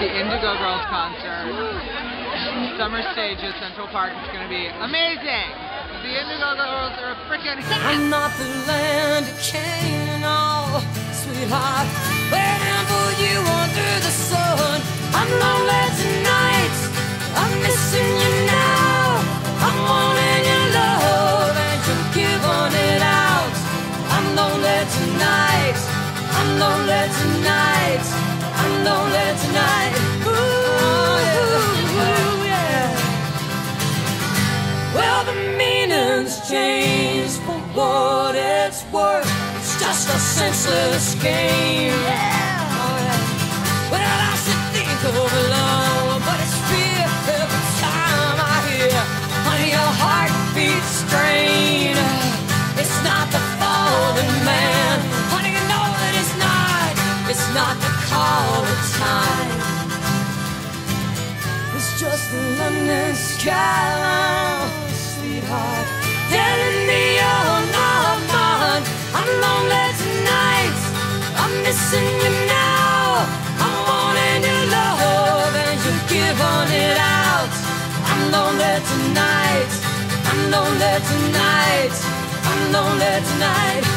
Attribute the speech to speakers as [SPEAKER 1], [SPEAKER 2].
[SPEAKER 1] the Indigo Girls concert. Summer stage at Central Park. It's going to be amazing. The Indigo Girls are freaking.
[SPEAKER 2] I'm not the land of Canaan, oh, sweetheart. Waiting for you under the sun. I'm lonely tonight. I'm missing you now. I'm wanting your love and you're giving it out. I'm lonely tonight. I'm lonely tonight. I'm lonely tonight. Meaning's changed for what it's worth. It's just a senseless game. Yeah. Oh, yeah. Well, I should think of love, but it's fear every time I hear honey, your heart beats strain. It's not the fallen man, honey. You know that it's not. It's not the call of time. It's just the London skyline, lonely tonight. I'm lonely tonight.